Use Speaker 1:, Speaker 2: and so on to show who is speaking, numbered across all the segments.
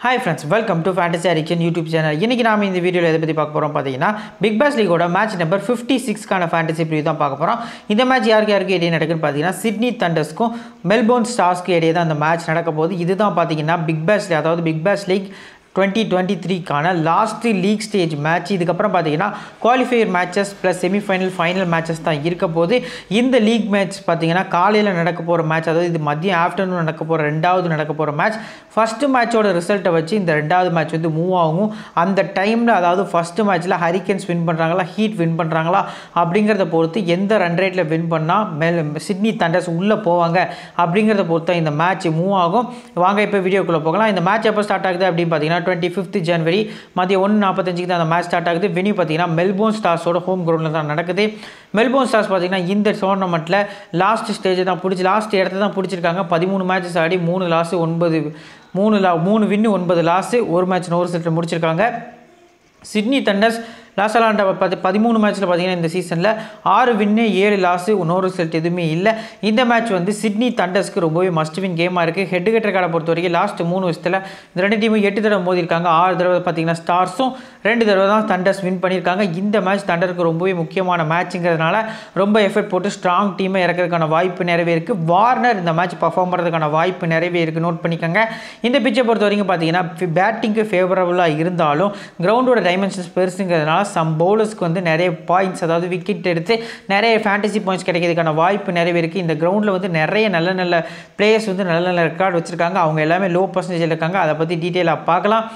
Speaker 1: Hi friends welcome to fantasy hurricane YouTube channel இன்றைக்கி நாம இந்த வீடியோவில் எதை பற்றி பார்க்க போகிறோம் பார்த்தீங்கன்னா பிக் பாஸ் லீகோட மேட்ச் நம்பர் ஃபிஃப்டி சிக்ஸ்க்கான ஃபேண்டசி ப்ரிவியூ தான் பார்க்க போகிறோம் இந்த மேட்ச் யாருக்கு யாருக்கு இடையே நடக்குன்னு பார்த்தீங்கன்னா சிட்னி தண்டர்ஸ்க்கும் மெல்போர்ன் ஸ்டார்ஸ்க்கு இடையே தான் அந்த மேட்ச் நடக்க போகுது. இதுதான் பார்த்தீங்கன்னா பிக் பாஸ் அதாவது big bash league twenty twenty த்ரீக்கான last league stage match இதுக்கப்புறம் பார்த்தீங்கன்னா qualifier matches plus semifinal final matches தான் இருக்க போது இந்த லீக் மேட்ச் பார்த்தீங்கன்னா காலையில் நடக்க போகிற மேட்ச் அதாவது இது மதியம் ஆஃப்டர்நூன் நடக்க போகிற ரெண்டாவது நடக்க போகிற மேட்ச் ஃபஸ்ட்டு மேட்சோட ரிசல்ட்டை வச்சு இந்த ரெண்டாவது மேட்ச் வந்து மூவ் ஆகும். அந்த டைமில் அதாவது ஃபஸ்ட்டு மேட்ச்சில் ஹரிக்கன்ஸ் வின் பண்ணுறாங்களா ஹீட் வின் பண்ணுறாங்களா அப்படிங்கிறத பொறுத்து எந்த ரன் ரேட்டில் வின் பண்ணால் மேல் சிட்னி தண்டர்ஸ் உள்ளே போவாங்க அப்படிங்கிறத பொறுத்து இந்த மேட்ச் மூவ் ஆகும். வாங்க இப்போ வீடியோக்குள்ளே போகலாம். இந்த மேட்ச் எப்போ ஸ்டார்ட் ஆகுது அப்படின்னு பார்த்தீங்கன்னா டுவெண்ட்டி ஃபிஃப்த் ஜனவரி மதியம் ஒன்று நாற்பத்தஞ்சுக்கு தான் அந்த மேட்ச் ஸ்டார்ட் ஆகுது. வெனியூ பார்த்தீங்கன்னா மெல்போர்ன் ஸ்டார்ஸோட ஹோம் கிரவுண்டில் தான் நடக்குது. மெல்போர்ன் ஸ்டார்ஸ் பார்த்தீங்கன்னா இந்த டோர்னமெண்ட்டில் லாஸ்ட் ஸ்டேஜ் தான் பிடிச்சி லாஸ்ட் இடத்த தான் பிடிச்சிருக்காங்க. பதிமூணு மேட்சஸ் ஆடி மூணு லாஸ்ட் ஒன்பது மூணு லா மூணு வின்னு ஒன்பது லாஸு ஒரு மேட்ச் நோர் செட்டில் முடிச்சிருக்காங்க. சிட்னி தண்டர்ஸ் லாஸ்ட் பத்து பதிமூணு மேட்ச்சில் பார்த்தீங்கன்னா இந்த சீசனில் ஆறு வின்னு ஏழு லாஸு இன்னொரு ரிசல்ட் எதுவுமே இல்லை. இந்த மேட்ச் வந்து சிட்னி தண்டர்ஸ்க்கு ரொம்பவே மஸ்ட் வின் கேமாக இருக்குது ஹெட் ஹெட் பொறுத்த வரைக்கும் லாஸ்ட் மூணு வருஷத்தில் இந்த ரெண்டு டீமும் எட்டு தடவை மோதிருக்காங்க ஆறு தடவை பார்த்தீங்கன்னா ஸ்டார்ஸும் ரெண்டு தடவை தான் தண்டர்ஸ் வின் பண்ணியிருக்காங்க. இந்த மேட்ச் தண்டருக்கு ரொம்பவே முக்கியமான மேட்சுங்கிறதுனால ரொம்ப எஃபர்ட் போட்டு ஸ்ட்ராங் டீமை இறக்கிறதுக்கான வாய்ப்பு நிறையவே இருக்குது வார்னர் இந்த மேட்ச் பர்ஃபார்ம் பண்ணுறதுக்கான வாய்ப்பு நிறையவே இருக்குது நோட் பண்ணிக்கோங்க. இந்த பிச்சை பொறுத்த வரைக்கும் பார்த்தீங்கன்னா பேட்டிங்க்கு ஃபேவரபுளாக இருந்தாலும் கிரவுண்டோட டைமென்ஷன்ஸ் பெருசுங்கிறதுனால சம் பவுலர்ஸ்க்கு வந்து நிறைய பாயிண்ட்ஸ் அதாவது விக்கெட் எடுத்து நிறைய ஃபேண்டசி பாயிண்ட்ஸ் கிடைக்கிறதுக்கான வாய்ப்பு நிறைய இருக்குது இந்த கிரவுண்டில் வந்து நிறைய நல்ல நல்ல பிளேயர்ஸ் வந்து நல்ல நல்ல ரெக்கார்டு வச்சுருக்காங்க. அவங்க எல்லாமே லோ பர்சன்டேஜில் இருக்காங்க. அதை பற்றி டீட்டெயிலாக பார்க்கலாம்.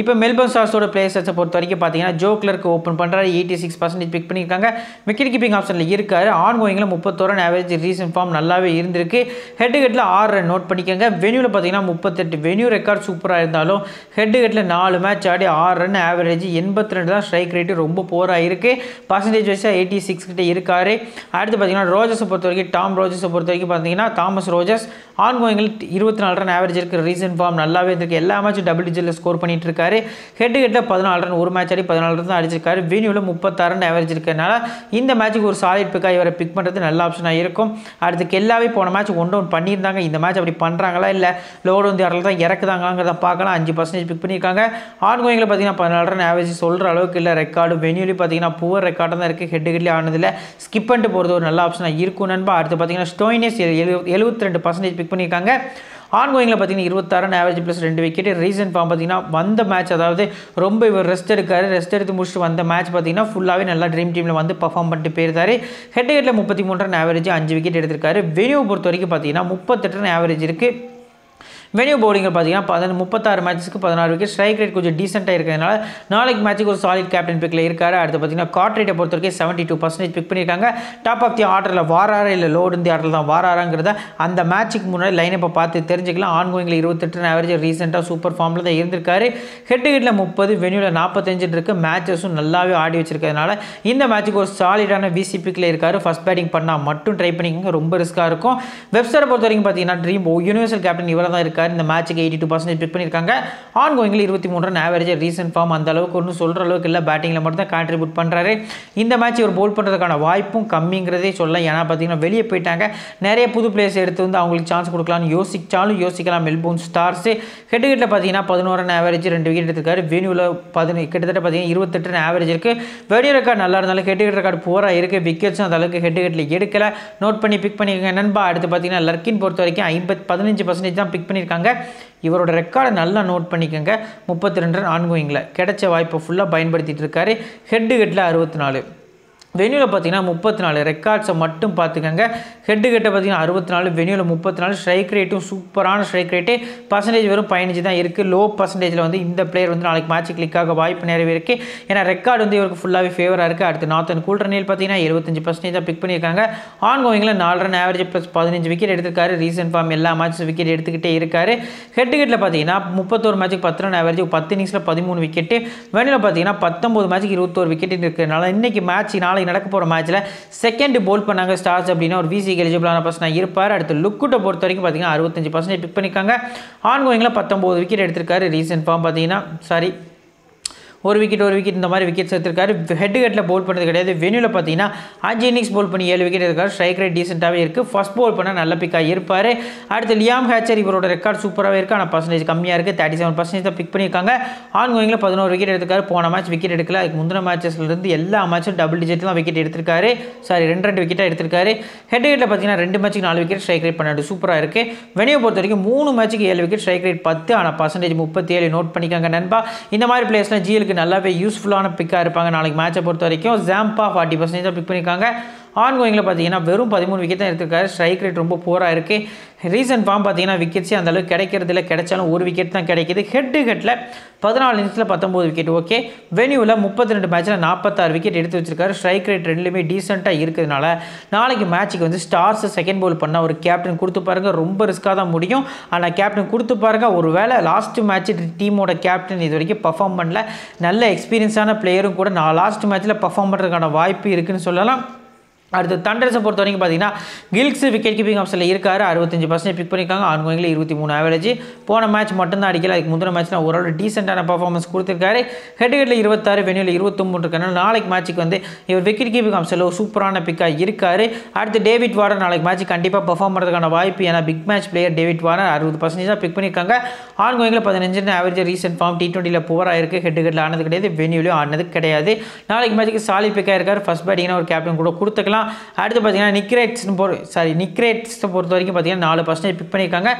Speaker 1: இப்போ மெல்பர்ன் ஸ்டார்ஸோட பிளேயர்ஸை பொறுத்த வரைக்கும் பார்த்தீங்கன்னா ஜோ கிளர்க்கு ஓப்பன் பண்ணுறாரு எயிட்டி சிக்ஸ் பர்சன்டேஜ் பிக் பண்ணியிருக்காங்க. விக்கெட் கீப்பிங் ஆப்ஷனில் இருக்காரு. ஆன் கோயிங்கில் முப்பத்தோரன் ஆவரேஜ் ரீசன் ஃபார்ம் நல்லாவே இருந்திருக்கு. ஹெட் ஹெட்டில் ஆறு ரன் நோட் பண்ணிக்கோங்க. வெனியூவில் பார்த்தீங்கன்னா முப்பத்தெட்டு வெனியூ ரெக்கார்ட் சூப்பராக இருந்தாலும் ஹெட் ஹெட்டில் நாலு மேட்ச் ஆடி ஆறு ரன் ஆவரேஜ் எண்பத்தி ரெண்டு தான் ஸ்ட்ரைக் ரேட்டு ரொம்ப போராக இருக்குது பர்சன்டேஜ் வைஸாக எயிட்டி சிக்ஸ் கிட்டே இருக்கார். அடுத்து பார்த்தீங்கன்னா ரோஜஸை பொறுத்த வரைக்கும் டாம் ரோஜஸை பொறுத்த வரைக்கும் பார்த்தீங்கன்னா தாமஸ் ரோஜஸ் ஆன் கோயிங்கில் இருபத்தி நாலு ரன் ஆவரேஜ் இருக்கிற ரீசன் ஃபார்ம் நல்லாவே இருக்குது எல்லா மேட்சும் டபுள் டிஜிட்டில் ஸ்கோர் பண்ணிட்டு இருக்காரு. ஹெட் ஹெட்டில் பதினாலு ரன் ஒரு மேட்ச் ஆடி பதினாலு ரன் தான் அடிச்சிருக்காரு. வெனியூவில் முப்பத்தாறு ரன் ஆவரேஜ் இருக்கிறதுனால இந்த மேட்ச்சுக்கு ஒரு சாலிட் பிக்காக இவரை பிக் பண்ணுறது நல்ல ஆப்ஷனாக இருக்கும். அடுத்து கெல்லாவே போன மேட்ச் ஒன் டவுன் பண்ணியிருந்தாங்க. இந்த மேட்ச் அப்படி பண்ணுறாங்களா இல்லை லோடு வந்து யாரில் தான் இறக்குதாங்களாங்கிறத பார்க்கலாம். அஞ்சு பர்சன்டேஜ் பிக் பண்ணியிருக்காங்க. ஆன் கோயிங்கில் பார்த்தீங்கன்னா பதினாலு ரன் ஆவரேஜ் சொல்கிற அளவுக்கு இல்லை. ரெக்கார்ட் வெனியூலி பார்த்தீங்கன்னா புவர் ரெக்கார்டாக தான் இருக்குது ஹெட் ஹெட்லேயே ஆனதில் ஸ்கிப் பண்ணிட்டு போகிறது ஒரு நல்ல ஆப்ஷனாக இருக்கும் நண்பா. அடுத்து பார்த்தீங்கன்னா ஸ்டோயினஸ் எழு எழுபத்தி ரெண்டு பர்சன்டேஜ் பிக் பண்ணியிருக்காங்க. ஆன்கோயிங்கில் பார்த்தீங்கன்னா இருபத்தாறு ஆவரேஜ் ப்ளஸ் ரெண்டு விக்கெட் ரீசன் ஃபார்ம் பார்த்தீங்கன்னா வந்த மேட்ச் அதாவது ரொம்ப இவர் ரெஸ்ட் எடுக்காரு. ரெஸ்ட் எடுத்து முடிச்சுட்டு வந்த மேட்ச் பார்த்தீங்கன்னா ஃபுல்லாகவே நல்லா ட்ரீம் டீமில் வந்து பர்ஃபார்ம் பண்ணிட்டு போயிருந்தாரு. ஹெட் ஹெட்டில் முப்பத்தி மூன்றரை ஆவரேஜ் அஞ்சு விக்கெட் எடுத்திருக்காரு. வெனியூ பொறுத்த வரைக்கும் பார்த்தீங்கன்னா முப்பத்தெட்டு ஆவரேஜ் இருக்குது வெனியூ பவுலிங்கில் பார்த்தீங்கன்னா பதினஞ்சு முப்பத்தாறு மேட்ச்சுக்கு பதினாறு விக்கெட் ஸ்ட்ரைக் ரேட் கொஞ்சம் டீசெண்டாக இருக்கிறதுனால நாளைக்கு மேட்ச்சுக்கு ஒரு சாலிட் கேப்டன் பிக்கில் இருக்காரு. அடுத்து பார்த்தீங்கன்னா காட் ரேட்டை பொறுத்த வரைக்கும் செவன்ட்டி டூ பர்சன்டேஜ் பிக் பண்ணியிருக்காங்க. டாப் ஆஃப் தி ஆர்டரில் வாராரா இல்லை லோடு இந்த ஆர்டரில் தான் வாராராங்கிறத அந்த மேட்ச்சுக்கு முன்னாடி லைனப்பை பார்த்து தெரிஞ்சுக்கலாம். ஆன்கோயிங்கில் இருபத்தெட்டு ஆவரேஜ் ரீசெண்டாக சூப்பர் ஃபார்மில் தான் இருந்திருக்காரு. ஹெட் ஹெட்டில் முப்பது வெனியூவில் நாற்பத்தஞ்சுன்னு இருக்குது மேட்சஸும் நல்லாவே ஆடி வச்சிருக்கிறதுனால இந்த மேட்ச்சுக்கு ஒரு சாலிடான விசிபிக்கில் இருக்காரு. ஃபஸ்ட் பேட்டிங் பண்ணால் மட்டும் ட்ரை பண்ணிக்கோங்க. ரொம்ப ரிஸ்க்காக இருக்கும். வெப்சைட்டை பொறுத்த வரைக்கும் பார்த்தீங்கன்னா ட்ரீம் யூனிவர்சல் கேப்டன் இவராக தான் இருக்கார். இந்த மேட்ச்சுக்கு எயிட்டி டூ பர்சன்டேஜ் பிக் பண்ணியிருக்காங்க. ஆன் கோயிங்கில் இருபத்தி மூணு ரன் ஆவரேஜ் ரீசன் ஃபார்ம் அந்த அளவுக்கு ஒன்றும் சொல்கிற அளவுக்கு இல்லை. பேட்டிங்கில் மட்டும் தான் கான்ட்ரிபியூட் பண்ணுறாரு இந்த மேட்ச் இவர் போல் பண்ணுறதுக்கான வாய்ப்பும் கம்மிங்கிறதே சொல்லலாம். ஏன்னா பார்த்தீங்கன்னா வெளியே போயிட்டாங்க. நிறைய புது பிளேயர்ஸ் எடுத்து வந்து அவங்களுக்கு சான்ஸ் கொடுக்கலாம்னு யோசிச்சாலும் யோசிக்கலாம். மெல்போர்ன் ஸ்டார்ஸு ஹெட் பார்த்தீங்கன்னா பதினோரு ரன் ஆவரேஜ் ரெண்டு விக்கெட் எடுத்துக்காரு வேணுவில் பதினெட்டு கிட்டத்தட்ட பார்த்தீங்கன்னா இருபத்தெட்டு ரன் ஆவரேஜ் இருக்குது வெடியூ ரெக்கார்டு நல்லா இருந்தாலும் ஹெட் ஹெட் ரெக்கார்டு போராக இருக்குது விக்கெட்ஸும் அந்த அளவுக்கு ஹெட் ஹெட்டில் நோட் பண்ணி பிக் பண்ணிக்கோங்க. நண்பா அடுத்து பார்த்தீங்கன்னா லர்க்கின் பொறுத்த வரைக்கும் ஐம்பத் பதினஞ்சு பர்சன்டேஜ் தான் பிக் பண்ணியிருக்காங்க. இவரோட ரெக்கார்டை நல்லா நோட் பண்ணிக்கோங்க. முப்பத்தி ரெண்டு ரன் ஆன்கோயிங்கில் கிடைச்ச வாய்ப்பை ஃபுல்லாக பயன்படுத்திட்டு இருக்காரு. ஹெட்டு ஹெட்டில் அறுபத்தி நாலு. வெனியூவில் பார்த்தீங்கன்னா முப்பத்தி நாலு ரெக்கார்ட்ஸை மட்டும் பார்த்துக்கோங்க. ஹெட்டு ஹெட்டை பார்த்தீங்கன்னா அறுபத்தி நாலு வெனியூவில் முப்பத்தி நாலு ஸ்ட்ரைக் ரேட்டும் சூப்பரான ஸ்ட்ரைக் ரேட்டு பர்சன்டேஜ் வெறும் பதினஞ்சு தான் இருக்குது லோ பர்சன்டேஜில் வந்து இந்த பிளேயர் வந்து நாளைக்கு மேட்ச் கிளிக்காக வாய்ப்பு நிறையவே இருக்குது ஏன்னா ரெக்கார்டு வந்து இவருக்கு ஃபுல்லாகவே ஃபேவராக இருக்குது அடுத்து நார்த்தன் கூல்ரனில் பார்த்தீங்கன்னா எழுபத்தஞ்சு பர்சன்டேஜ் தான் பிக் பண்ணியிருக்காங்க. ஆன் கோயிங்கில் நாலு ரன் ஆவரேஜ் ப்ளஸ் பதினஞ்சு விக்கெட் எடுத்திருக்காரு. ரீசன்ட் ஃபார்ம் எல்லா மேட்ச்சும் விக்கெட் எடுத்துக்கிட்டே இருக்காரு. ஹெட் கெட்டில் பார்த்தீங்கன்னா முப்பத்தோரு மேட்ச்சுக்கு பத்து ரன் ஆவரேஜ் பத்து இன்னிங்ஸில் பதிமூணு விக்கெட்டு வெனியில் பார்த்தீங்கன்னா பத்தொம்பது மேட்ச்சுக்கு இருபத்தோரு விக்கெட் இருக்கிறதுனால இன்றைக்கி மேட்ச் நாளைக்கு நடக்க போகிற மேட்ச்சில் செகண்ட் போல் பண்ணாங்க ஸ்டார்ஸ் அப்படின்னா ஒரு விசிக்கு எலிஜிபிளான பர்சனாக இருப்பார். அடுத்து லுக்குட்டை பொறுத்த வரைக்கும் பார்த்தீங்கன்னா அறுபத்தஞ்சு பர்சன்டேஜ் பிக் பண்ணியிருக்காங்க ஆன்கோயிங்கில் பத்தொம்போது விக்கெட் எடுத்திருக்காரு. ரீசன்ட் ஃபார்ம் பார்த்தீங்கன்னா சாரி ஒரு விக்கெட் ஒரு விக்கெட் இந்த மாதிரி விக்கெட் எடுத்திருக்காரு. ஹெட் ஹெட்டில் போல் பண்ணது கிடையாது. வெனியூவில் பார்த்தீங்கன்னா அஞ்சு இன்னிங்ஸ் போல் பண்ணி ஏழு விக்கெட் இருக்காரு ஸ்ட்ரைக் ரேட் டீசெண்டாகவே இருக்குது ஃபஸ்ட் போல் பண்ணால் நல்ல பிக்காக இருப்பார். அடுத்து லியாம் ஹேச்சர் இவரோட ரெக்கார்ட் சூப்பராகவே இருக்குது ஆனால் பர்சன்டேஜ் கம்மியாக இருக்குது தேர்ட்டி செவன் பர்சன்டேஜ் தான் பிக் பண்ணியிருக்காங்க. ஆன் கோயிங்கில் பதினோரு விக்கெட் எடுத்திருக்காரு. போன மேட்ச் விக்கெட் எடுக்கல. அதுக்கு முந்தின மேட்சஸ்லேருந்து எல்லா மேட்சும் டபுள் டிஜிட் தான் விக்கெட் எடுத்திருக்காரு. சாரி ரெண்டு ரெண்டு விக்கெட்டாக எடுத்திருக்காரு. ஹெட் ஹெட்டில் பார்த்தீங்கன்னா ரெண்டு மேட்ச்சுக்கு நாலு விக்கெட் ஸ்ட்ரைக் ரேட் பன்னெண்டு சூப்பராக இருக்குது வெனியை பொறுத்த வரைக்கும் மூணு மேட்ச்சுக்கு ஏழு விக்கெட் ஸ்ட்ரைக் ரேட் பத்து. ஆனால் பர்சன்டேஜ் முப்பத்தி ஏழு நோட் பண்ணிக்காங்க நண்பா. இந்த மாதிரி பிளேஸ்லாம் ஜிஎலுக்கு நல்லாவே யூஸ்ஃபுல்லான பிக்காக இருப்பாங்க. நாளைக்கு மேட்சை பொறுத்த வரைக்கும் ஜாம்பா ஃபார்ட்டி பர்சன்டேஜ் பிக் பண்ணியிருக்காங்க ஆன் கோயிங்கில் பார்த்தீங்கன்னா வெறும் பதிமூணு விக்கெட் தான் எடுத்திருக்காரு. ஸ்ட்ரைக் ரேட் ரொம்ப போராக இருக்குது ரீசன்ட் ஃபார்ம் பார்த்தீங்கன்னா விக்கெட்ஸே அந்தளவுக்கு கிடைக்கிறது இல்லை. கிடைச்சாலும் ஒரு விக்கெட் தான் கிடைக்கிது. ஹெட்டு ஹெட்டில் பதினாலு நிமிஷத்தில் பத்தொம்போது விக்கெட் ஓகே வெனியூவில் முப்பத்தி ரெண்டு மேட்ச்சில் நாற்பத்தாறு விக்கெட் எடுத்து வச்சிருக்காரு. ஸ்ட்ரைக் ரேட் ரெண்டுலேயுமே டீசெண்டாக இருக்கிறதுனால நாளைக்கு மேட்ச்சுக்கு வந்து ஸ்டார்ஸ் செகண்ட் போல் பண்ணால் ஒரு கேப்டன் கொடுத்து பாருங்க. ரொம்ப ரிஸ்க்காக தான் முடியும். ஆனால் கேப்டன் கொடுத்து பாருங்க. ஒரு வேளை லாஸ்ட் மேட்ச் டீமோட கேப்டன் இது வரைக்கும் பர்ஃபார்ம் பண்ணல. நல்ல எக்ஸ்பீரியன்ஸான பிளேயரும் கூட நான் லாஸ்ட் மேட்ச்சில் பர்ஃபார்ம் பண்ணுறதுக்கான வாய்ப்பு இருக்குன்னு சொல்லலாம். அடுத்து தண்டர்ஸை பொறுத்த வரைக்கும் பார்த்தீங்கன்னா கில்க்ஸ் விக்கெட் கீப்பிங் ஆப்ஷனில் இருக்கார். அறுபத்தஞ்சு பர்சன்ட் பிக் பண்ணியிருக்காங்க. ஆன்கோயிங்கில் இருபத்தி மூணு ஆவரேஜ் போன மேட்ச் மட்டும்தான் அடிக்கல. அதுக்கு முந்தின மேட்ச்சில் ஓரளவு டீசெண்டான பர்ஃபார்மன்ஸ் கொடுத்துருக்காரு. ஹெட் ஹெட்டில் இருபத்தாறு வெனியில் இருபத்தொம்பது இருக்கனால நாளைக்கு மேட்ச்சுக்கு வந்து இவர் விக்கெட் கீப்பிங் ஆப்ஷனில் ஒரு சூப்பரான பிக்காக இருக்கார். அடுத்து டேவிட் வார்னர் நாளைக்கு மேட்ச் கண்டிப்பாக பர்ஃபார்ம் பண்ணுறதுக்கான வாய்ப்பு ஏன்னா big match player David Warner அறுபது பர்சன்டேஜ் தான் பிக் பண்ணியிருக்காங்க. ஆன்கோயிங்கில் பதினஞ்சு ஆவரேஜ் ரீசெண்ட் ஃபார்ம் டி டுவெண்ட்டியில் புவராக இருக்குது ஹெட் ஹெட்டில் ஆனது கிடையாது. வெனியூலையும் ஆனது கிடையாது. நாளைக்கு மேட்ச்சுக்கு சாலி பிக்காக இருக்கார். ஃபஸ்ட் பேட்டிங்னா ஒரு கேப்டன் கூட கொடுத்துக்கலாம். அடுத்து பார்த்தீங்கன்னா நிக்ரேட்ஸ்னு பொறு சாரி நிக்ரேட்ஸை பொறுத்த வரைக்கும் பார்த்தீங்கன்னா நாலு பர்சன்டேஜ் பிக் பண்ணியிருக்காங்க.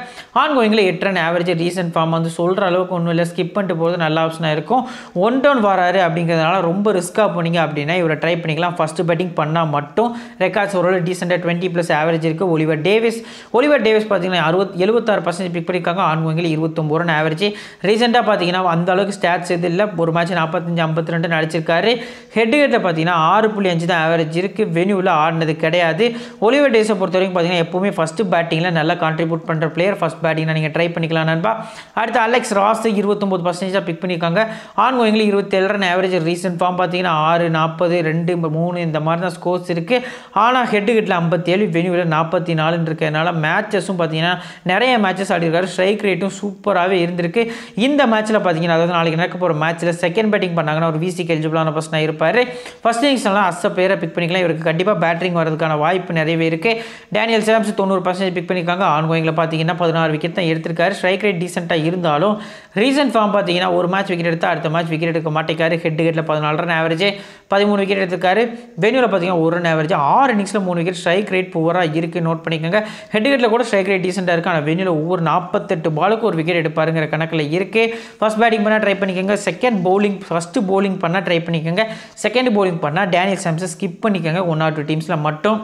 Speaker 1: ஆன் கோயிங்கில் எட்டு ரன் ஆவரேஜ் ரீசன்ட் ஃபார்ம் வந்து சொல்கிற அளவுக்கு ஒன்றும் இல்லை. ஸ்கிப் பண்ணிட்டு போகிறது நல்ல ஆப்ஷனாக இருக்கும். ஒன் டவுன் வராரு அப்படிங்கிறதுனால ரொம்ப ரிஸ்க்காக போனீங்க அப்படின்னா இவரை ட்ரை பண்ணிக்கலாம். ஃபஸ்ட்டு பேட்டிங் பண்ணால் மட்டும் ரெக்கார்ட்ஸ் ஓரளவு டீசெண்டாக டுவெண்ட்டி ப்ளஸ் ஆவரேஜ் இருக்குது ஒலிவர் டேவிஸ் ஒலிவர் டேவிஸ் பார்த்தீங்கன்னா அறுபத் எழுபத்தாறு பர்சன்டேஜ் பிக் பண்ணியிருக்காங்க. ஆன் கோயிங்கில் இருபத்தொம்பது ரன் ஆவரேஜ் ரீசெண்டாக பார்த்தீங்கன்னா அந்த அளவுக்கு ஸ்டாட்ஸ் எது இல்லை. ஒரு மேட்ச் நாற்பத்தஞ்சு ஐம்பத்தி ரெண்டு நடிச்சிருக்காரு. ஹெட் ஹெட்டை பார்த்தீங்கன்னா ஆறு புள்ளி அஞ்சு தான் ஆவரேஜ் இருக்குது வெனியூவில் ஆடினது கிடையாது. ஒலிவர் டேஸை பொறுத்த வரைக்கும் பார்த்தீங்கன்னா எப்போவுமே ஃபஸ்ட்டு பேட்டிங்கில் நல்லா கான்ட்ரிபியூட் பண்ணுற பிளேயர் ஃபஸ்ட் பேட்டிங்கில் நீங்கள் ட்ரை பண்ணிக்கலாம் நண்பா. அடுத்து அலெக்ஸ் ராஸ் இருபத்தொம்பது பர்சன்டேஜாக பிக் பண்ணியிருக்காங்க. ஆன் கோயிங்கில் இருபத்தேழு ரன் ஆவரேஜ் ரீசன்ட் ஃபார்ம் பார்த்தீங்கன்னா ஆறு நாற்பது ரெண்டு மூணு இந்த மாதிரி தான் ஸ்கோர்ஸ் இருக்குது ஆனால் ஹெட் ஹெட்டில் ஐம்பத்தேழு வெனியூவில் நாற்பத்தி நாலுன்னு இருக்கிறதுனால மேட்சஸும் பார்த்தீங்கன்னா நிறைய மேட்சஸ் ஆடிருக்காரு ஸ்ட்ரைக் ரேட்டும் சூப்பராகவே இருந்திருக்கு. இந்த மேட்ச்சில் பார்த்தீங்கன்னா அதாவது நாளைக்கு நடக்க போகிற மேட்ச்சில் செகண்ட் பேட்டிங் பண்ணாங்கன்னா ஒரு விசிக்கு எலிஜிபிளான பர்சனாக இருப்பார். ஃபஸ்ட் இன்னிங்ஸ்லாம் அஸ்ஸ பேரை பிக் பண்ணிக்கலாம். இவருக்கு கண்டிப்பாக பேட்டிங் வரதுக்கான வாய்ப்பு நிறையவே இருக்குது டேனியல் சாம்ஸ் தொண்ணூறு பர்சன்டேஜ் பிக் பண்ணியிருக்காங்க. ஆன்கோயிங்கில் பார்த்தீங்கன்னா பதினாறு விக்கெட் தான் எடுத்திருக்காரு. ஸ்ட்ரைக் ரேட் டீசெண்டாக இருந்தாலும் ரீசன்ட் ஃபார்ம் பார்த்தீங்கன்னா ஒரு மேட்ச் விக்கெட் எடுத்தால் அடுத்த மேட்ச் விக்கெட் எடுக்க மாட்டேக்காரு. ஹெட் ஹெட்டில் பதினாலு ரன் ஆவரேஜ் பதிமூணு விக்கெட் எடுத்திருக்காரு. வெனியூவில் பார்த்தீங்கன்னா ஒரு ரன் ஆவரேஜ் ஆறு இன்னிங்ஸில் மூணு விக்கெட் ஸ்ட்ரைக் ரேட் புவராக இருக்குது நோட் பண்ணிக்கோங்க. ஹெட் ஹெட்டில் கூட ஸ்ட்ரைக் ரேட் டீசெண்டாக இருக்குது ஆனால் வெனியூவில் ஒவ்வொரு நாற்பத்தெட்டு பாலுக்கு ஒரு விக்கெட் எடுப்பாருங்கிற கணக்கில் இருக்குது ஃபஸ்ட் பேட்டிங் பண்ணால் ட்ரை பண்ணிக்கோங்க. செகண்ட் பவுலிங் ஃபஸ்ட்டு பவுலிங் பண்ணால் ட்ரை பண்ணிக்கோங்க. செகண்ட் பவுலிங் பண்ணால் டேனியல் சாம்சன் ஸ்கிப் பண்ணிக்கோங்க. ஒன் ஆர் டூ டீம்ஸில் மட்டும்.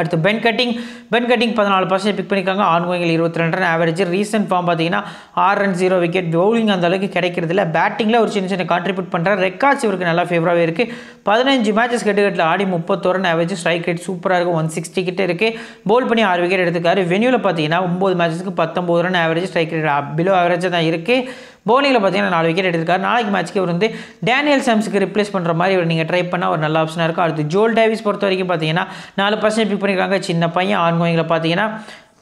Speaker 1: அடுத்து பென் கட்டிங் பென் கட்டிங் பதினாலு பர்சன்ட் பிக் பண்ணியிருக்காங்க. ஆன் கோயிங்கில் இருபத்தி ரெண்டு ரன் ஆவரேஜ் ரீசெண்ட் ஃபார்ம் பார்த்தீங்கன்னா ஆறு ரன் ஜீரோ விக்கெட் பவுலிங் அந்த அளவுக்கு கிடைக்கிறது இல்லை பேட்டிங்கில் ஒரு சின்ன சின்ன கான்ட்ரிபியூட் பண்ணுற ரெக்கார்ட்ஸ் இவருக்கு நல்லா ஃபேவராகவே இருக்குது பதினஞ்சு மேட்சஸ் கெட்டுக்கட்டில் ஆடி முப்பத்தோரு ரன் ஆவரேஜ் ஸ்ட்ரைக் ரேட் சூப்பராக இருக்கும். ஒன் சிக்ஸ்டி கிட்ட இருக்குது போல் பண்ணி ஆறு விக்கெட் எடுத்துக்காரு. வெனியூவில் பார்த்தீங்கன்னா ஒம்பது மேட்சஸ்க்கு பத்தொம்பது run average strike rate below ஆவரேஜாக தான் இருக்குது போனியில் பார்த்தீங்கன்னா நாலு விக்கெட் எடுத்திருக்காரு. நாளைக்கு மேட்ச்க்கு வந்து டேனியல் சாம்ஸுக்கு ரிப்ளேஸ் பண்ணுற மாதிரி இவர் நீங்கள் ட்ரை பண்ணால் ஒரு நல்ல ஆப்ஷனாக இருக்கும். அடுத்து ஜோல் டேவிஸ் பொறுத்த வரைக்கும் பார்த்தீங்கன்னா நாலு பர்சன்ட் பிக் பண்ணியிருக்காங்க சின்ன பையன் ஆன்கோயிங்கில் பார்த்தீங்கன்னா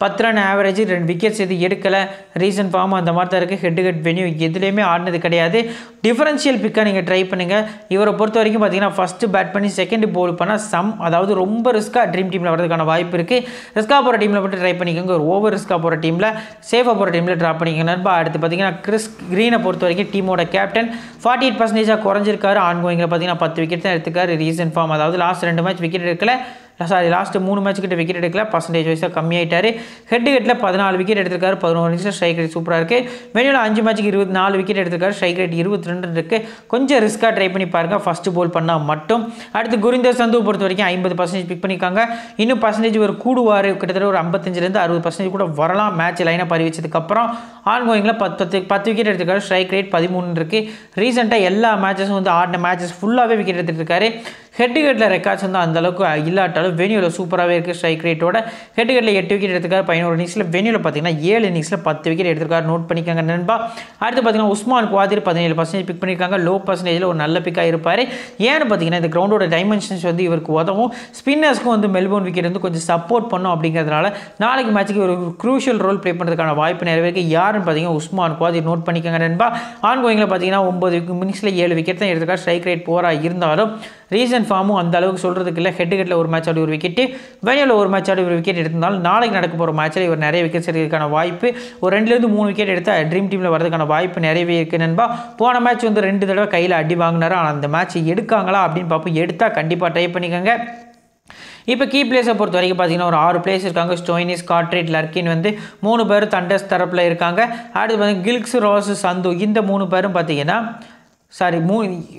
Speaker 1: பத்து ரன் ஆவரேஜ் ரெண்டு விக்கெட்ஸ் எது எடுக்கலை. ரீசன் ஃபார்ம் அந்த மாதிரி தான் இருக்குது ஹெட் ஹெட் வென்யூ எதுலேயுமே ஆடினது கிடையாது. டிஃபரன்ஷியல் பிக்காக நீங்கள் ட்ரை பண்ணுங்கள் இவரை பொறுத்த வரைக்கும் பார்த்தீங்கன்னா ஃபஸ்ட்டு பேட் பண்ணி செகண்ட் போல் பண்ணால் சம் அதாவது ரொம்ப ரிஸ்க்காக ட்ரீம் டீமில் வரதுக்கான வாய்ப்பு இருக்குது ரிஸ்க்காக போகிற டீமில் மட்டும் ட்ரை பண்ணிக்கோங்க. ஒரு ஓவர் ரிஸ்க்காக போகிற டீமில் சேஃபாக போகிற டீமில் ட்ரா பண்ணிக்கோங்க. நண்பா அடுத்து பார்த்தீங்கன்னா கிறிஸ் க்ரீனை பொறுத்த வரைக்கும் டீமோட கேப்டன் ஃபார்ட்டி எயிட் பர்சன்டேஜாக குறைஞ்சிருக்காரு. ஆன்கோயிங்கில் பார்த்தீங்கன்னா பத்து விக்கெட் தான் எடுத்துக்காரு ரீசன் ஃபார்ம் அதாவது லாஸ்ட் ரெண்டு மேட்ச் விக்கெட் எடுக்கலை. சாரி லாஸ்ட்டு மூணு மேட்ச்கிட்ட விக்கெட் எடுக்கல. பர்சன்டேஜ் வைஸாக கம்மியாயிட்டாரு. ஹெட் ஹெட்டில் பதினாலு விக்கெட் எடுத்திருக்காரு. பதினோரு நிமிஷம் ஸ்ட்ரைக் ரேட் சூப்பராக இருக்குது வெளியில் அஞ்சு மேட்ச்சுக்கு இருபத்தி நாலு விக்கெட் எடுத்திருக்காரு. ஸ்ட்ரைக் ரேட் இருபத்தி ரெண்டு இருக்குது கொஞ்சம் ரிஸ்க்காக ட்ரை பண்ணி பாருங்கள் ஃபஸ்ட்டு போல் பண்ணால் மட்டும். அடுத்து குரிந்தர் சந்து பொறுத்த வரைக்கும் ஐம்பது பர்சன்டேஜ் பிக் பண்ணியிருக்காங்க. இன்னும் பர்சன்டேஜ் ஒரு கூடுவார் கிட்டத்தட்ட ஒரு ஐம்பத்தஞ்சிலேருந்து அறுபது பர்சன்டேஜ் கூட வரலாம். மேட்ச் லைனாக பறிவிச்சதுக்கப்புறம் ஆன் கோயிங்கில் பத்து பத்து பத்து விக்கெட் எடுத்திருக்காரு. ஸ்ட்ரைக் ரேட் பதிமூணு இருக்குது ரீசெண்டாக எல்லா மேட்சஸும் வந்து ஆடின மேட்சஸ் ஃபுல்லாகவே விக்கெட் எடுத்துகிட்டு இருக்காரு. ஹெட் ஹெட்டில் ரெக்கார்ட்ஸ் வந்து அந்த அளவுக்கு இல்லாட்டாலும் வெனியூவில் சூப்பராகவே இருக்குது ஸ்ட்ரைக் ரேட்டோட. ஹெட் ஹெட்டில் எட்டு விக்கெட் எடுத்திருக்காரு பதினோரு இன்னிங்ஸில் வெனியூவில் பார்த்தீங்கன்னா ஏழு இன்னிங்ஸில் பத்து விக்கெட் எடுத்திருக்காரு. நோட் பண்ணிக்கோங்க நண்பா. அடுத்து பார்த்தீங்கன்னா உஸ்மான் குவாதிர் பதினேழு பர்சன்டேஜ் பிக் பண்ணியிருக்காங்க. லோ பர்சன்டேஜில் ஒரு நல்ல பிக்காக இருப்பார் ஏன்னு பார்த்தீங்கன்னா இந்த கிரௌண்டோட டைமென்ஷன்ஸ் வந்து இவருக்கு உதவும். ஸ்பின்னர்ஸ்க்கும் வந்து மெல்போர்ன் விக்கெட் வந்து கொஞ்சம் சப்போர்ட் பண்ணும் அப்படிங்கிறதுனால நாளைக்கு மேட்ச்சுக்கு ஒரு க்ரூஷியல் ரோல் ப்ளே பண்ணுறதுக்கான வாய்ப்பு நிறைய இருக்குது யாருன்னு பார்த்தீங்கன்னா உஸ்மான் குவாதிர். நோட் பண்ணிக்கோங்க நண்பா. ஆன்கோயிங்கில் பார்த்தீங்கன்னா ஒம்பது மினிட்ஸில் ஏழு விக்கெட் தான் எடுத்துக்கா ஸ்ட்ரைக் ரேட் போராக இருந்தாலும் ரீசன்ட் ஃபார்மும் அந்த அளவுக்கு சொல்கிறதுக்கு இல்லை. ஹெட் ஹெட்டில் ஒரு மேட்ச் ஆடி ஒரு விக்கெட்டு வெனியில் ஒரு மேட்ச் ஆடி ஒரு விக்கெட் எடுத்திருந்தாலும் நாளைக்கு நடக்க போகிற மேட்ச்சில் இவர் நிறைய விக்கெட்ஸ் எடுக்கிறதுக்கான வாய்ப்பு. ஒரு ரெண்டுலேருந்து மூணு விக்கெட் எடுத்தால் ட்ரீம் டீமில் வரதுக்கான வாய்ப்பு நிறையவே இருக்குது நண்பா. போன மேட்ச் வந்து ரெண்டு தடவை கையில் அடி வாங்கினாரு? ஆனால் அந்த மேட்ச் எடுக்காங்களா அப்படின்னு பார்ப்போம். எடுத்தால் கண்டிப்பாக ட்ரை பண்ணிக்கோங்க. இப்போ கீ பிளேஸை பொறுத்த வரைக்கும் பார்த்தீங்கன்னா ஒரு ஆறு பிளேஸ் இருக்காங்க. ஸ்டோயினிஸ் காட்ரேட் லர்கின் வந்து மூணு பேர் தண்டஸ் தரப்பில் இருக்காங்க. அடுத்து வந்து கில்க்ஸ் ரோஸ் சந்து இந்த மூணு பேரும் பார்த்தீங்கன்னா சாரி மூ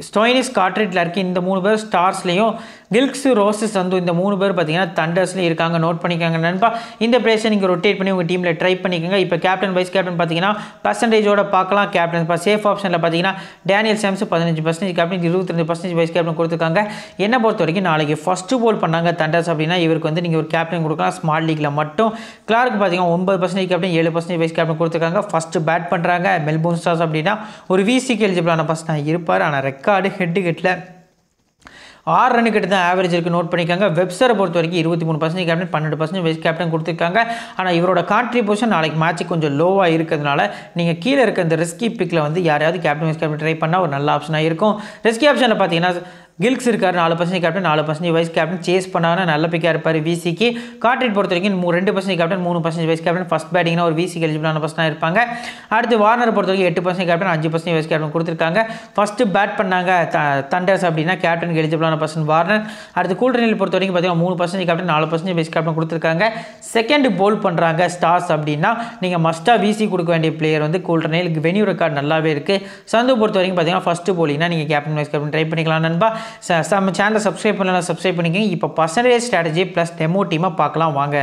Speaker 1: ஸ்டோயினிஸ் காட்ரேட் இருக்க இந்த மூணு பேர் ஸ்டார்ஸ்லேயும் கில்க்ஸ் ரோசஸ் வந்து இந்த மூணு பேர் பார்த்தீங்கன்னா தண்டர்ஸ்லேயும் இருக்காங்க. நோட் பண்ணிக்கோங்க நண்பா. இந்த பிளேஸை நீங்கள் ரொட்டேட் பண்ணி உங்கள் டீமில் ட்ரை பண்ணிக்கோங்க. இப்போ கேப்டன் வைஸ் கேப்டன் பார்த்தீங்கன்னா பர்சன்டேஜோட பார்க்கலாம் கேப்டன் இப்போ சேஃப் ஆப்ஷனில் பார்த்தீங்கன்னா டேனியல் சாம்ஸ் பதினஞ்சு பர்சன்டேஜ் கேப்டன் இருபத்தி ரெண்டு பர்சன்டேஜ் வைஸ் கேப்டன் கொடுத்துருக்காங்க. என்ன பொறுத்த வரைக்கும் நாளைக்கு ஃபஸ்ட்டு போல் பண்ணாங்க தண்டர்ஸ் அப்படின்னா இவருக்கு வந்து நீங்கள் ஒரு கேப்டன் கொடுக்கலாம். ஸ்மால் லீக்கில் மட்டும். கிளார்க்கு பார்த்தீங்கன்னா ஒன்பது பர்சன்டேஜ் கேப்டன் ஏழு பர்சன்டேஜ் வைஸ் கேப்டன் கொடுத்துருக்காங்க. ஃபஸ்ட்டு பேட் பண்ணுறாங்க மெல்போர்ன் ஸ்டார்ஸ் அப்படின்னா ஒரு விசிக்கு எலிஜிபிளான பர்சனாக இருப்பார். ஆனால் ரெக்கார்டு ஹெட்டு ஹெட்டில் ஆறு ரன் கிட்ட தான் ஆவரேஜ் இருக்குது நோட் பண்ணிக்காங்க. வெப்சரை பொறுத்த வரைக்கும் இருபத்தி மூணு பர்சன்ட் கேப்டன் பன்னெண்டு பர்சன்ட் வைஸ் கேப்டன் கொடுத்துருக்காங்க. ஆனால் இவரோட கான்ட்ரிபியூஷன் நாளைக்கு மேட்ச் கொஞ்சம் லோவாக இருக்கிறதுனால நீங்கள் கீழே இருக்க இந்த ரிஸ்கி பிக்கில் வந்து யாரையாவது கேப்டன் வைஸ் கேப்டன் ட்ரை பண்ணால் ஒரு நல்ல ஆப்ஷனாக இருக்கும். ரிஸ்கி ஆப்ஷனில் பார்த்தீங்கன்னா கில்க்ஸ் இருக்கார் நாலு பர்சன்ட் கேப்டன் நாலு பர்சன்ட் வைஸ் கேப்டன் சேஸ் பண்ணாங்கன்னா நல்ல பிக்காக இருப்பார் விசிக்கு காட்ரேட் பொறுத்த வரைக்கும் ரெண்டு பர்சன்ட் கேப்டன் மூணு பர்சன்ட் வைஸ் கேப்டன் ஃபஸ்ட் பேட்டிங்னா ஒரு விசிக்கு எலிஜிபிளான பர்சனாக இருப்பாங்க. அடுத்து வார்னர் பொறுத்த வரைக்கும் எட்டு பர்சன்ட் கேப்டன் அஞ்சு பர்சன்ட் வைஸ் கேப்டன் கொடுத்துருக்காங்க. ஃபஸ்ட்டு பேட் பண்ணாங்க தண்டர்ஸ் அப்படின்னா கேப்டனுக்கு எலிஜிபிளான பர்சன் வார்னர். அடுத்து கூல்ட்ரனில் பொறுத்த வரைக்கும் பார்த்தீங்கன்னா மூணு பர்சன்டேஜ் கேப்டன் நாலு பர்சன்ட் வைஸ் கேப்டன் கொடுத்துருக்காங்க. செகண்ட் போல் பண்ணுறாங்க ஸ்டார்ஸ் அப்படின்னா நீங்கள் மஸ்ட்டாக விசி கொடுக்க வேண்டிய பிளேயர் வந்து கூல்ட்ரனில். வெனியூ ரெக்கார்ட் நல்லாவே இருக்குது சந்து பொறுத்த வரைக்கும் பார்த்தீங்கன்னா ஃபஸ்ட்டு போலிங்னா நீங்கள் கேப்டன் வைஸ் கேப்டன் ட்ரை பண்ணிக்கலாம் நண்பா. நம்ம சேனலை சப்ஸ்கிரைப் பண்ணலாம் சப்ஸ்கிரைப் பண்ணிக்கங்க. இப்போ பர்சன்டேஜ் ஸ்ட்ராட்டஜி ப்ளஸ் டெமோ டீமாக பார்க்கலாம். வாங்க.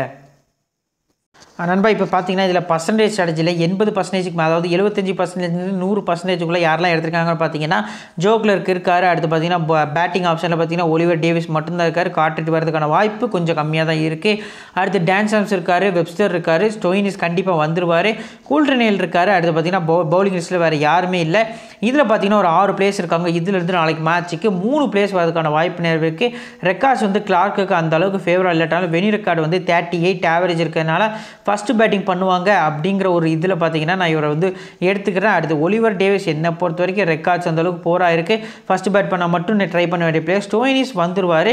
Speaker 1: நண்பா இப்போ பார்த்தீங்கன்னா இதில் பர்சன்டேஜ் ஸ்ட்ராட்டஜியில் எண்பது பர்சன்டேஜுக்கு அதாவது எழுபத்தஞ்சு பர்சன்டேஜ் நூறு பர்சன்டேஜுக்குள்ளே யாரெல்லாம் எடுத்திருக்காங்கன்னு பார்த்தீங்கன்னா ஜோக்லருக்கு இருக்காரு. அடுத்து பார்த்தீங்கன்னா பேட்டிங் ஆப்ஷனில் பார்த்தீங்கன்னா ஒலிவர் டேவிஸ் மட்டும்தான் இருக்கார். காட்டுட்டு வரதுக்கான வாய்ப்பு கொஞ்சம் கம்மியாக தான் இருக்குது அடுத்து டான்சாம்ஸ் இருக்கார் வெப்ஸ்டர் இருக்கார் ஸ்டோயினிஸ் கண்டிப்பாக வந்துருவார். கூல்ட்ரனேல் இருக்கார். அடுத்து பார்த்தீங்கன்னா பவு பவுலிங் லிஸ்ட்டில் வேறு யாருமே இல்லை. இதில் பார்த்தீங்கன்னா ஒரு ஆறு பிளேஸ் இருக்காங்க. இதிலிருந்து நாளைக்கு மேட்ச்சுக்கு மூணு பிளேஸ் வரதுக்கான வாய்ப்பு நேரம் இருக்குது ரெக்கார்ட்ஸ் வந்து கிளார்க்கு அந்த அளவுக்கு ஃபேவராக இல்லாட்டாலும் வெனி ரெக்கார்டு வந்து தேர்ட்டி எயிட் ஆவரேஜ் இருக்கிறதுனால ஃபஸ்ட்டு பேட்டிங் பண்ணுவாங்க அப்படிங்கிற ஒரு இதில் பார்த்தீங்கன்னா நான் இவரை வந்து எடுத்துக்கிறேன். அடுத்து ஒலிவர் டேவிஸ் என்னை பொறுத்த வரைக்கும் ரெக்கார்ட்ஸ் அந்தளவுக்கு போராக இருக்குது ஃபஸ்ட்டு பேட் பண்ணால் மட்டும் நான் ட்ரை பண்ண வேண்டிய பிளேயர் ஸ்டோயினிஸ் வந்துருவார்.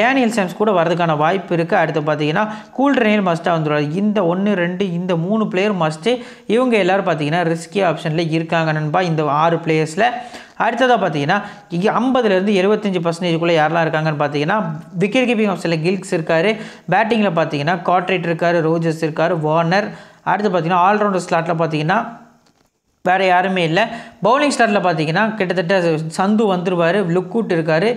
Speaker 1: டேனியல் சாம்ஸ் கூட வரதுக்கான வாய்ப்பு இருக்குது அடுத்து பார்த்தீங்கன்னா கூல்ட்ரெயின் மஸ்ட்டாக வந்துடுவார் இந்த ஒன்று ரெண்டு இந்த மூணு பிளேயர் மஸ்ட்டு இவங்க எல்லோரும் பார்த்தீங்கன்னா ரிஸ்கி ஆப்ஷனில் இருக்காங்க நண்பா. இந்த ஆறு பிளேயர்ஸில் அடுத்ததாக பார்த்தீங்கன்னா இங்கே ஐம்பதுலேருந்து இருபத்தஞ்சி பர்சன்டேஜ்குள்ளே யாரெல்லாம் இருக்காங்கன்னு பார்த்தீங்கன்னா விக்கெட் கீப்பிங் ஆப்ஷனில் கில்க்ஸ் இருக்கார். பேட்டிங்கில் பார்த்தீங்கன்னா காட்ரேட் இருக்கார் ரோஜர்ஸ் இருக்கார் வார்னர் அடுத்து பார்த்தீங்கன்னா ஆல்ரவுண்டர் ஸ்லாட்டில் பார்த்தீங்கன்னா வேறு யாருமே இல்லை. பவுலிங் ஸ்டார்ட்டில் பார்த்தீங்கன்னா கிட்டத்தட்ட சந்து வந்துருவார் லுக்கூட் இருக்கார்.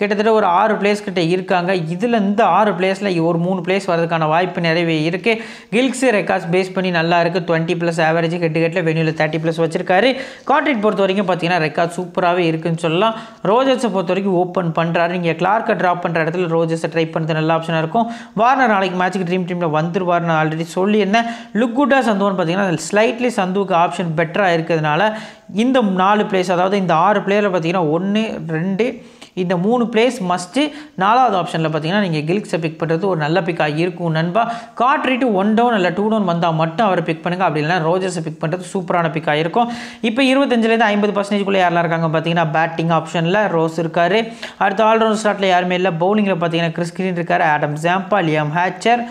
Speaker 1: கிட்டத்தட்ட ஒரு ஆறு பிளேஸ் கிட்ட இருக்காங்க. இதில் இந்த ஆறு பிளேஸில் ஒரு மூணு பிளேஸ் வரதுக்கான வாய்ப்பு நிறையவே இருக்குது கில்க்ஸு ரெக்கார்ட்ஸ் பேஸ் பண்ணி நல்லா இருக்குது டுவெண்ட்டி ப்ளஸ் ஆவரேஜ் கெட்டு கெட்டில் வெனியூவில் தேர்ட்டி ப்ளஸ் வச்சிருக்காரு. கான்ட்ரேட் பொறுத்த வரைக்கும் பார்த்தீங்கன்னா ரெக்கார்ட் சூப்பராகவே இருக்குன்னு சொல்லலாம். ரோஜர்ஸை பொறுத்த வரைக்கும் ஓப்பன் பண்ணுறாரு நீங்கள் கிளார்க்கை ட்ராப் பண்ணுற இடத்துல ரோஜர்ஸை ட்ரை பண்ணுறது நல்ல ஆப்ஷனாக இருக்கும். வார்னர் நாளைக்கு மேட்ச்சுக்கு ட்ரீம் டீமில் வந்துருவார் நான் ஆல்ரெடி சொல்லியிருந்தேன். லுக்குட்டா சந்துவன்னு பார்த்தீங்கன்னா ஸ்லைட்லி சந்துவுக்கு ஆப்ஷன் பெட்டராக இருக்கிறதுனால இந்த நாலு பிளேஸ் அதாவது இந்த ஆறு பிளேயரில் பார்த்தீங்கன்னா ஒன்று ரெண்டு இந்த மூணு பிளேஸ் மஸ்ட்டு நாலாவது ஆப்ஷனில் பார்த்தீங்கன்னா நீங்கள் கில்க்ஸை பிக் பண்ணுறது ஒரு நல்ல பிக்காக இருக்கும் நண்பா. காட்ரேட்டு ஒன் டவுன் இல்லை டூ டவுன் வந்தால் மட்டும் அவரை பிக் பண்ணுங்கள் அப்படி இல்லைனா ரோஜர்ஸை பிக் பண்ணுறது சூப்பரான பிக்காக இருக்கும். இப்போ இருபத்தஞ்சிலேருந்து ஐம்பது பர்சன்டேஜ்குள்ளே யாரெல்லாம் இருக்காங்க பார்த்தீங்கன்னா பேட்டிங் ஆப்ஷனில் ரோஸ் இருக்கார். அடுத்து ஆல்ரவுண்ட் ஸ்டார்ட்டில் யாருமே இல்லை. பவுலிங்கில் பார்த்தீங்கன்னா கிறிஸ் கிரீன் இருக்கார் ஆடம் ஜாம்பா லியாம் ஹேச்சர்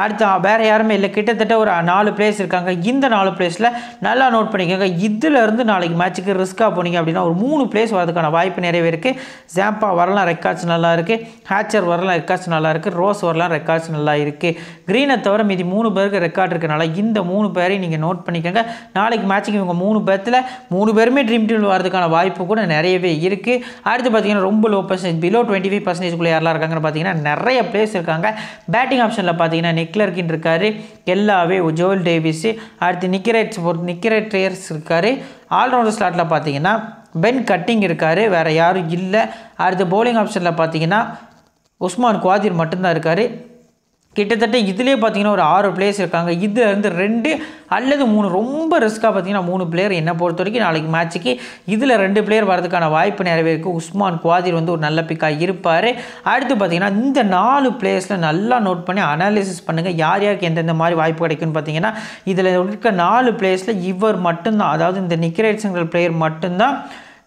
Speaker 1: அடுத்து வேறு யாருமே இல்லை. கிட்டத்தட்ட ஒரு நாலு பிளேஸ் இருக்காங்க. இந்த நாலு பிளேஸில் நல்லா நோட் பண்ணிக்கோங்க. இதிலேருந்து நாளைக்கு மேட்ச்சுக்கு ரிஸ்க்காக போனீங்க அப்படின்னா ஒரு மூணு பிளேஸ் வரதுக்கான வாய்ப்பு நிறையவே இருக்குது ஜாம்பா வரலாம் ரெக்கார்ட்ஸ் நல்லா இருக்குது ஹேச்சர் வரலாம் ரெக்கார்ட்ஸ் நல்லா இருக்குது ரோஸ் வரலாம் ரெக்கார்ட்ஸ் நல்லா இருக்குது க்ரீனை தவிர மீதி மூணு பேருக்கு ரெக்கார்ட் இருக்கனால இந்த மூணு பேரையும் நீங்கள் நோட் பண்ணிக்கோங்க. நாளைக்கு மேட்ச்சுக்கு இவங்க மூணு பேர்த்தில் மூணு பேருமே ட்ரீம் டீம் வரதுக்கான வாய்ப்பு கூட நிறையவே இருக்குது அடுத்து பார்த்தீங்கன்னா ரொம்ப low percentage below twenty five பர்சன்டேஜ்குள்ளே யாரெல்லாம் இருக்காங்கன்னு பார்த்தீங்கன்னா நிறைய பிளேஸ் இருக்காங்க. பேட்டிங் ஆப்ஷனில் பார்த்தீங்கன்னா நிக்லர்கின் இருக்காரு எல்லாவே ஜோல் டேவிஸு அடுத்து நிக்கரேட்ஸ் பொறுத்து நிக்கிரேட்ரியர்ஸ் இருக்கார். ஆல்ரவுண்டர் ஸ்லாட்டில் பார்த்தீங்கன்னா பென் கட்டிங் இருக்கார் வேறு யாரும் இல்லை. அடுத்து போலிங் ஆப்ஷனில் பார்த்தீங்கன்னா உஸ்மான் குவாதிர் மட்டும்தான் இருக்கார். கிட்டத்தட்ட இதுலேயே பார்த்தீங்கன்னா ஒரு ஆறு பிளேயர்ஸ் இருக்காங்க. இது இருந்து ரெண்டு அல்லது மூணு. ரொம்ப ரிஸ்க்காக பார்த்தீங்கன்னா மூணு பிளேயர் என்னை பொறுத்த வரைக்கும் நாளைக்கு மேட்ச்சுக்கு இதில் ரெண்டு பிளேயர் வரதுக்கான வாய்ப்பு நிறையவே இருக்குது உஸ்மான் குவாதிர் வந்து ஒரு நல்ல பிக்காக இருப்பார். அடுத்து பார்த்தீங்கன்னா இந்த நாலு பிளேயர்ஸில் நல்லா நோட் பண்ணி அனாலிசிஸ் பண்ணுங்கள் யார் யாருக்கு எந்தெந்த மாதிரி வாய்ப்பு கிடைக்குன்னு பார்த்தீங்கன்னா இதில் இருக்க நாலு பிளேயர்ஸில் இவர் மட்டும்தான். அதாவது இந்த நிக்கிரேட்ஸுங்கிற பிளேயர் மட்டும்தான்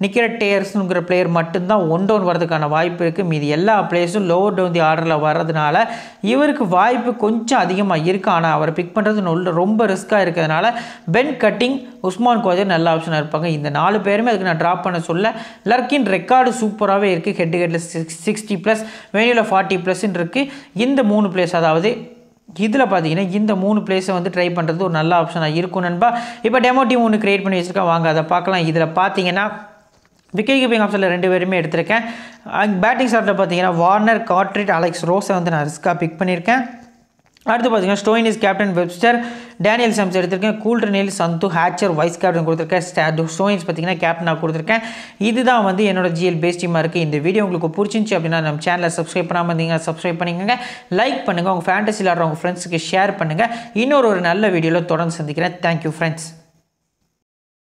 Speaker 1: நிக்கிற டேயர்ஸுங்கிற பிளேயர் மட்டும்தான் ஒன் டவுன் வரதுக்கான வாய்ப்பு இருக்குது மீதி எல்லா பிளேயர்ஸும் லோவர் டவுன் தி ஆர்டரில் வர்றதுனால இவருக்கு வாய்ப்பு கொஞ்சம் அதிகமாக இருக்குது ஆனால் அவரை பிக் பண்ணுறது ரொம்ப ரிஸ்க்காக இருக்கிறதுனால பென் கட்டிங் உஸ்மான் கோஜர் நல்ல ஆப்ஷனாக இருப்பாங்க. இந்த நாலு பேருமே அதுக்கு நான் ட்ராப் பண்ண சொல்ல லர்க்கின் ரெக்கார்டு சூப்பராகவே இருக்குது ஹெட் ஹெட்டில் சிக்ஸ் சிக்ஸ்டி ப்ளஸ் வேணியில் ஃபார்ட்டி ப்ளஸ்ன்னு இருக்குது இந்த மூணு பிளேஸ் அதாவது இதில் பார்த்தீங்கன்னா இந்த மூணு பிளேஸை வந்து ட்ரை பண்ணுறது ஒரு நல்ல ஆப்ஷனாக இருக்கும் நண்பா. இப்போ டெமோ டீம் ஒன்று க்ரியேட் பண்ணி வச்சுருக்கேன் வாங்க அதை பார்க்கலாம். இதில் பார்த்தீங்கன்னா விக்கெட் கீப்பிங் ஆப்ஷனில் ரெண்டு பேருமே எடுத்திருக்கேன். பேட்டிங் ஸ்டார்ட்டில் பார்த்தீங்கன்னா வார்னர் காட்ரிட் அலெக்ஸ் ரோஸை வந்து நான் ரிஸ்க்காக பிக் பண்ணியிருக்கேன் அடுத்து பார்த்தீங்கன்னா Stoinis captain Webster Daniel Sams எடுத்திருக்கேன். கூல்ட்ரனில் சந்து ஹேச்சர் வைஸ் கேப்டன் கொடுத்துருக்கேன். ஸ்டா- ஸ்டோயின்ஸ் பார்த்தீங்கன்னா கேப்டனாக கொடுத்துருக்கேன். இதுதான் வந்து என்னோட ஜிஎல் பேஸ் டீமாக இருக்குது இந்த வீடியோ உங்களுக்கு பிடிச்சிருந்துச்சி அப்படின்னா நம்ம சேனலை சப்ஸ்கிரைப் பண்ணாமல் இருந்தீங்க சப்ஸ்கிரைப் பண்ணிக்கோங்க. லைக் பண்ணுங்கள் உங்கள் ஃபேண்டஸியில் ஆடுற உங்கள் ஃப்ரெண்ட்ஸுக்கு ஷேர் பண்ணுங்கள் இன்னொரு ஒரு நல்ல வீடியோவில் தொடர்ந்து சந்திக்கிறேன். Thank you friends